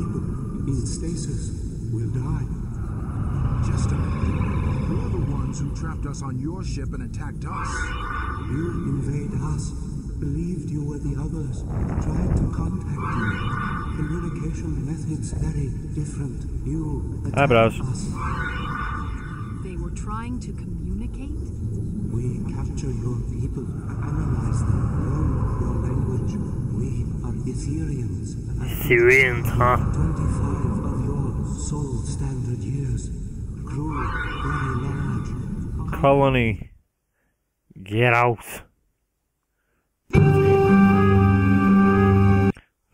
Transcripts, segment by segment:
people in stasis we'll die. Just a minute. You're the ones who trapped us on your ship and attacked us. You invade us, believed you were the others, tried to contact you. Communication methods very different. You attacked Eyebrows. us. They were trying to communicate? We capture your people, analyze them, learn your language. We are Etherians. Syrians, huh? 25 of your soul standard years. Grew very large. Colony. Get out.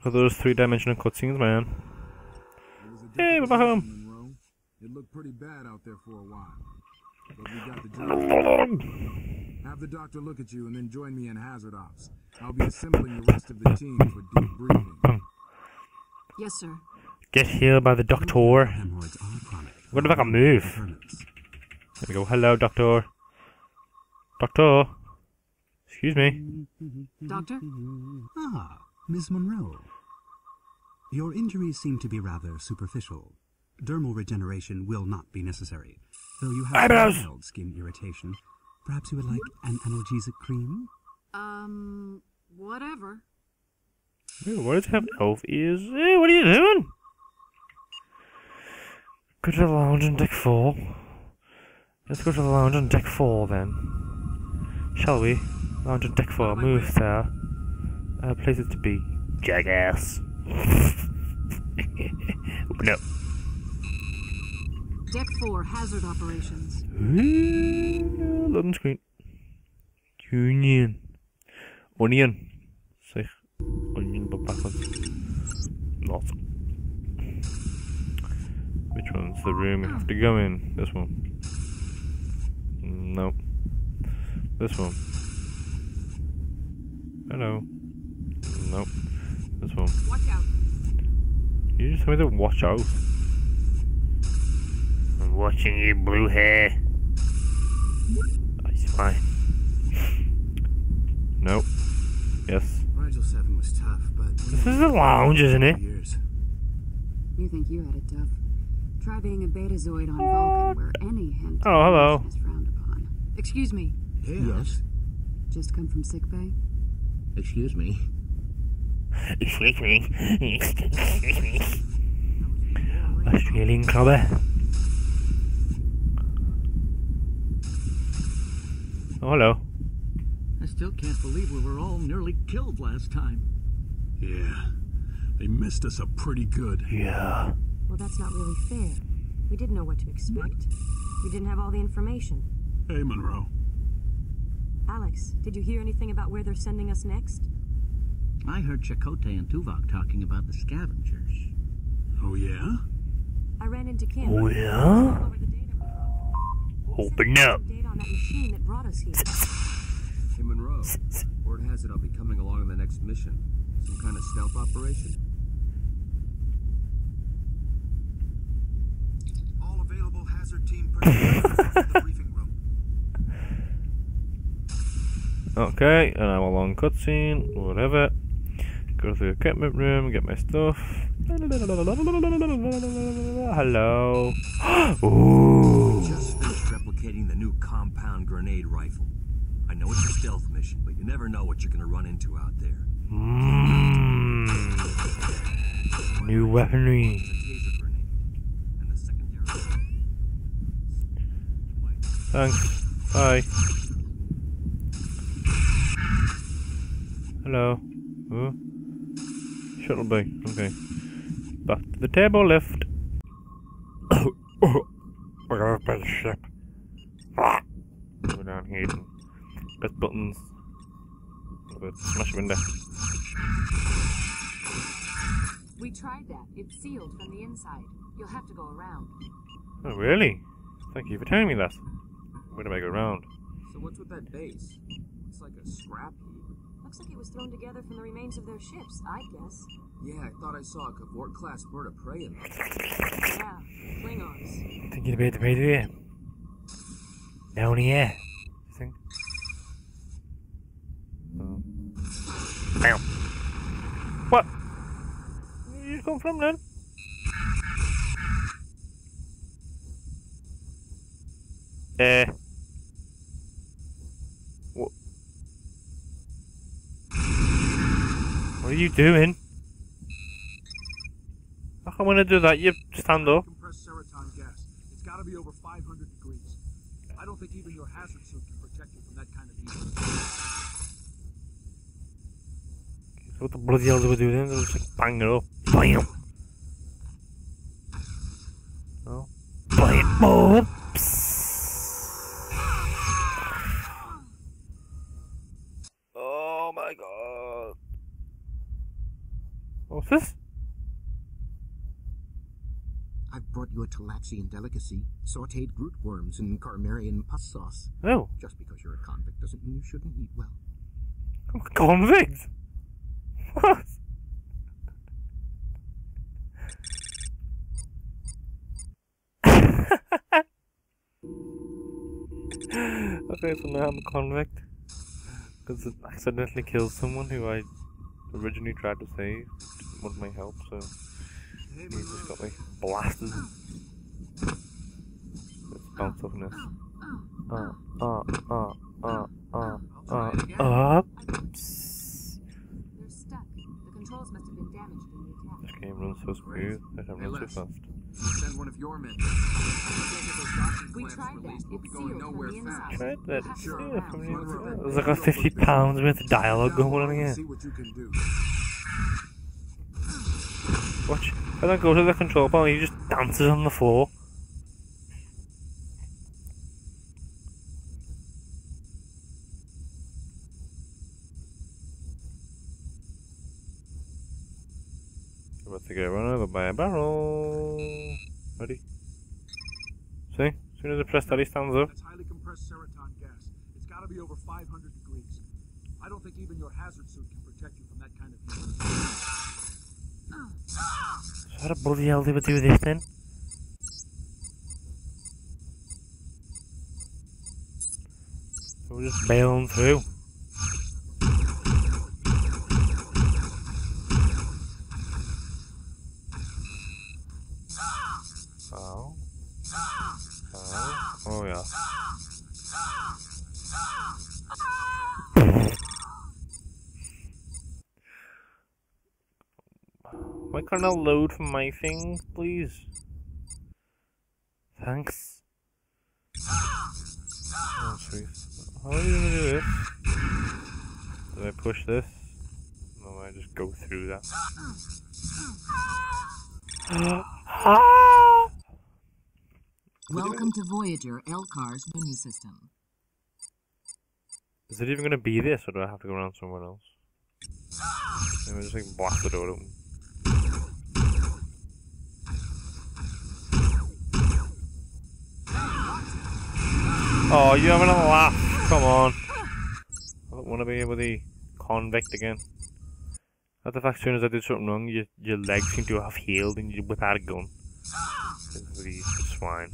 So those three dimensional cutscenes, man. It Hey, we're back home. mission, It looked pretty bad out there for a while. But we got the job. Have the doctor look at you and then join me in hazard ops. I'll be assembling the rest of the team for debriefing. Yes, sir. Get healed by the doctor. Hemorrhoids are chronic. What if I can move? There we go. Hello, doctor. Doctor. Excuse me. Doctor? Ah, Miss Munro. Your injuries seem to be rather superficial. Dermal regeneration will not be necessary. Though you have mild skin irritation, perhaps you would like an analgesic cream? Um, whatever. Ooh, what does have elf ears? Hey, what are you doing? Go to the lounge on deck four. Let's go to the lounge on deck four then. Shall we? Lounge on deck four. Move, there. Uh, places to be. Jackass. Up. Deck 4, hazard operations. Loading screen. Union. Onion. Zeg. Onion, backwards. Not. Which one's the room we have to go in? This one. No. This one. Hello. Nope. This one. Watch out. You just told me to watch out. I'm watching you, blue hair. That's fine. Nope. Yes. Rigel 7 was tough, but. This is a lounge, isn't it? Years. You think you had it tough. Try being a betazoid on Vulcan, where any hint of Oh, hello. emotion is frowned upon. Excuse me. Yes. Just come from sick bay? Excuse me. Excuse me. Excuse me. Australian clubber. Eh? Oh, hello. I still can't believe we were all nearly killed last time. Yeah, they missed us up pretty good. Yeah. Well, that's not really fair. We didn't know what to expect. We didn't have all the information. Hey, Munro. Alex, did you hear anything about where they're sending us next? I heard Chakotay and Tuvok talking about the scavengers. Oh, yeah? I ran into Kim. Oh, yeah? Over the data we Open up. data on that machine that brought us here. Munro. Word has it I'll be coming along on the next mission. Some kind of stealth operation? All available hazard team personnel the briefing room. Okay, and I'm along cutscene, whatever. Go to the equipment room, get my stuff. Hello. Ooh. Just finished replicating the new compound grenade rifle. I know it's a stealth mission, but you never know what you're gonna run into out there. Mm. New weaponry. It's a taser grenade. And the. Thanks. Bye. Hello. Oh. Shuttle bay. Okay. Back to the table lift. We're gonna spaceship. Go down here press buttons. Good. Smash window. We tried that. It's sealed from the inside. You'll have to go around. Oh, really? Thank you for telling me that. Where do I go around? So what's with that base? It's like a scrap heap. Looks like it was thrown together from the remains of their ships, I guess. Yeah, I thought I saw a K'Vort class bird of prey in there. Yeah, Klingons. Thinking about the way there. Down here. You think? Meow. What? Where you come from then? Eh. Uh. What? What are you doing? How when I do that you stand up? Compressed serotonin gas. It's got to be over 500 degrees. I don't think even your hazard suit can protect you from that kind of heat. So what the bloody hell do we do then? Just like bang it up. Bam! Oh. Bam! Oops! Oh my god. What's this? I've brought you a Talaxian delicacy, sautéed Groot worms in Carmarian pus sauce. Oh. Just because you're a convict doesn't mean you shouldn't eat well. I'm a convict! What? okay, so now I'm a convict. Because it accidentally killed someone who I originally tried to save. Want my help, so he just got me blasted. Let's bounce off this. Uh, uh, uh, uh, uh, uh, up. They're stuck. The controls must have been damaged in the attack. This game runs so smooth that I run too fast. Send one of your men. We tried that. It's sealed from the inside. Tried that. We'll Yeah, go around. from the There's like a 50 pounds worth of dialogue going on here. See what you can do. Watch. If I don't go to the control panel, he just dances on the floor. Get run over by a barrel. Ready? See? As soon as I press that, he stands up. That's highly compressed Seriton gas. It's gotta be over 500 degrees. I don't think even your hazard suit can protect you from that kind of heat. So how the bloody hell did we do this then? So we're just bailing through. Oh. Oh. Oh yeah. Why can't I load from my thing, please? Thanks. Oh, sweet. How are you gonna do this? Do I push this? No, I just go through that. Ah! Welcome to Voyager Elkar's menu system. Is it even gonna be this, or do I have to go around somewhere else? Maybe I just like blast the door open. Oh, you having a laugh? Come on. I don't want to be with the convict again. That's the fact, as soon as I did something wrong, your, your legs seem to have healed and you whip out a gun. These swine.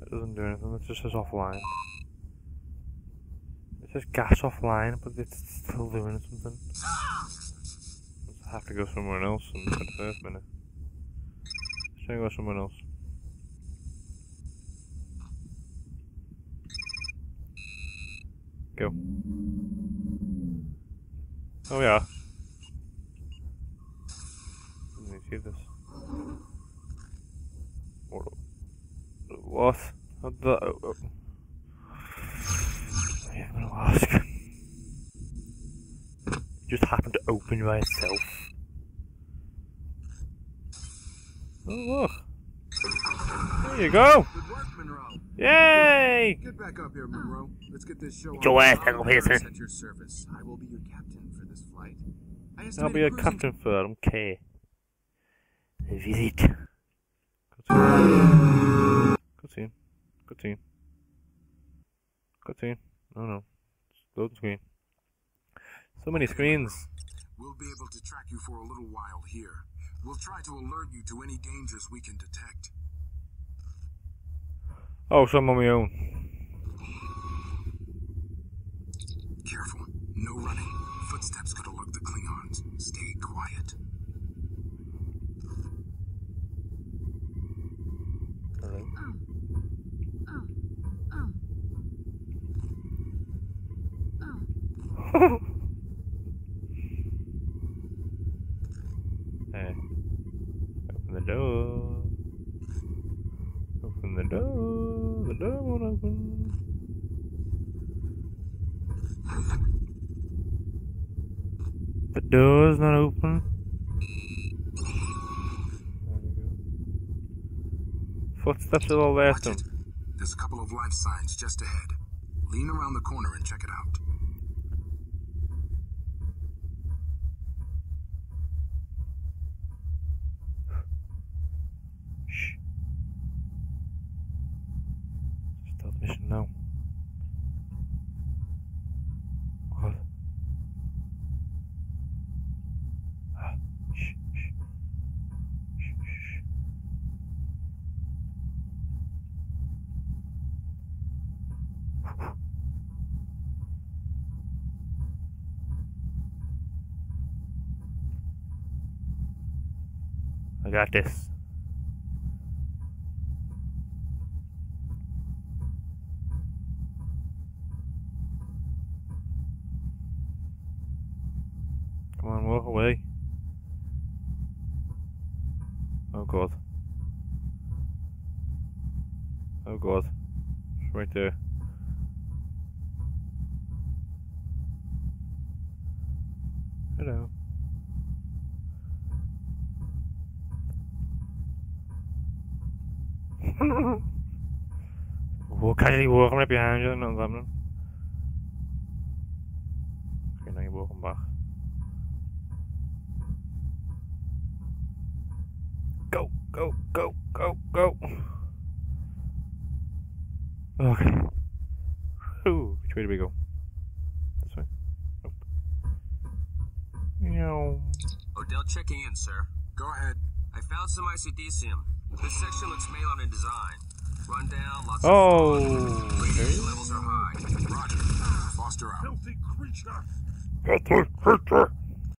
That doesn't do anything, it just says offline. It says gas offline, but it's still doing something. I have to go somewhere else in the first minute. Let's try and go somewhere else. Go. Mm. Oh yeah. Let me see this. What? What? The? Oh, oh. I'm gonna ask. It just happened to open by itself. Oh look! There you go! Good work, Munro. Yay! Get back up here, Munro. Let's get this show Get your on. ass down, Pearson. At your service. I will be your captain for this flight. I I'll be a captain for I don't care. Visit. Good scene. Good scene. Good scene. No, no. Just Load the screen. So many screens. We'll be able to track you for a little while here. We'll try to alert you to any dangers we can detect. Oh, some on my own. Careful. No running. Footsteps could alert the Klingons. Stay quiet. Hello? Oh. Oh. Oh. Door's not open. Footsteps are all there. Watch. There's a couple of life signs just ahead. Lean around the corner and check it out. Stealth mission now. What? Ah, shh, shh. Shh, shh, shh. This. Come on, walk away. Oh god. Oh god. It's right there. Hello. Walking right behind you, not coming. Okay, now you're walking back. Go, go, go, go, go. Okay. Ooh, which way do we go? This way. Nope. Meow. Odell checking in, sir. Go ahead. I found some ICDCM. This section looks Malon in design. Rundown, lots Oh, of fun. Okay. levels are high. Roger. Foster out. Filthy creature! Filthy creature!